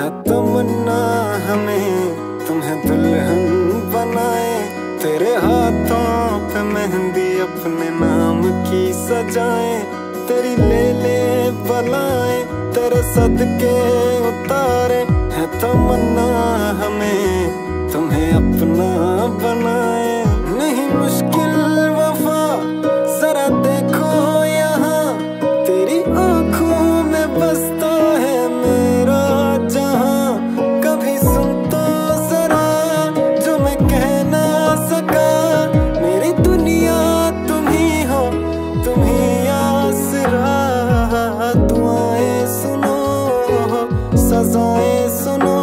है तमन्ना हमें, तुम्हें दुल्हन बनाए। तेरे हाथों पे मेहंदी अपने नाम की सजाए। तेरी ले ले बलाए तेरे सदके उतारे। है तमन्ना faisons et sonnons